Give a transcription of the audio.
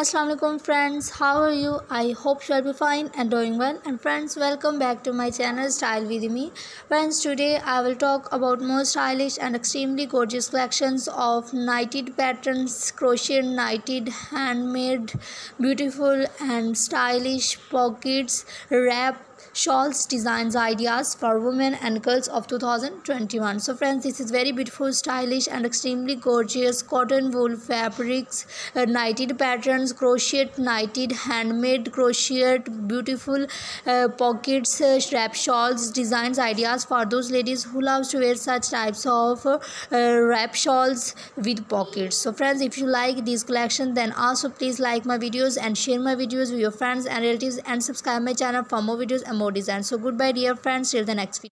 Assalamualaikum friends. How are you? I hope you will be fine and doing well. And friends welcome back to my channel style with me. Friends today I will talk about more stylish and extremely gorgeous collections of knitted patterns crochet knitted handmade beautiful and stylish pockets wrap shawls designs ideas for women and girls of 2021 so friends this is very beautiful stylish and extremely gorgeous cotton wool fabrics uh, knitted patterns crochet knitted handmade crochet beautiful uh, pockets uh, strap shawls designs ideas for those ladies who loves to wear such types of uh, wrap shawls with pockets. So friends if you like this collection then also please like my videos and share my videos with your friends and relatives and subscribe my channel for more videos and more designs. So goodbye dear friends. Till the next video